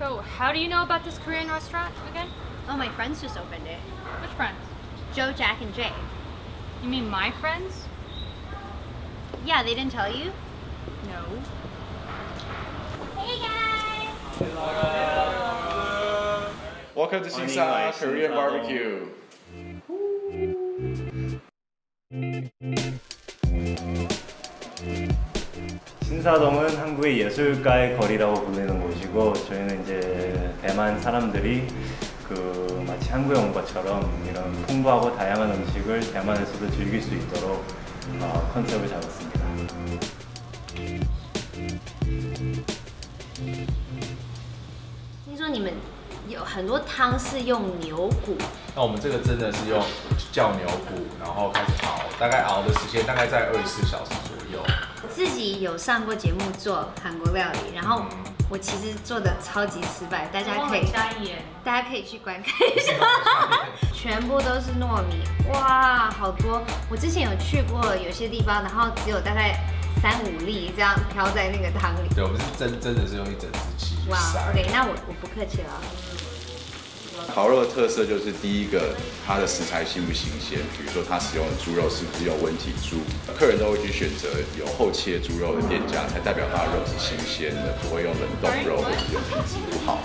So, how do you know about this Korean restaurant again? Oh, my friends just opened it. Which friends? Joe, Jack, and Jay. You mean my friends? Yeah, they didn't tell you? No. Hey guys! Welcome to 新沙 Korean Barbecue。 신사동은 한국의 예술가의 거리라고 불리는 곳이고 저희는 이제 대만 사람들이 그 마치 한국에 온 것처럼 이런 풍부하고 다양한 음식을 대만에서도 즐길 수 있도록 어, 컨셉을 잡았습니다. 신소님은 有很多汤是用牛骨，那我们这个真的是用叫牛骨，然后开始熬，大概熬的时间大概在二十四小时左右。自己有上过节目做韩国料理，然后我其实做的超级失败，大家可以。大家可以去观看一下，全部都是糯米，哇，好多！我之前有去过有些地方，然后只有大概三五粒这样飘在那个汤里。对，我们是真真的是用一整只鸡哇塞。，OK，那我我不客气了。烤肉的特色就是第一个，它的食材新不新鲜，比如说它使用的猪肉是不是有问题猪，客人都会去选择有后切猪肉的店家，才代表它的肉是新鲜的，不会用冷冻肉或者是用品质不好。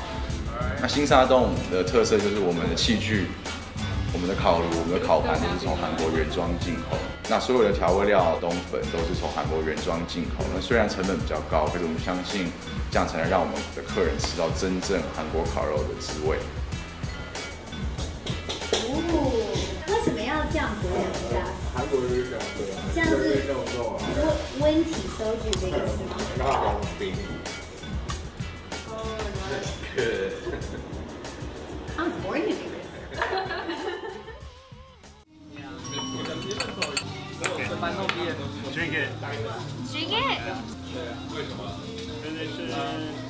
那新沙洞的特色就是我们的器具。我们的烤炉、我们的烤盘都是从韩国原装进口，那所有的调味料、冬粉都是从韩国原装进口。那虽然成本比较高，可是我们相信这样才能让我们的客人吃到真正韩国烤肉的滋味。哦，为什么要这样子两家？韩国就是这样对啊，这样是就是肉肉啊，温温体收据的意思吗？然后红饼。I Drink it. Drink it? Finish it. Love.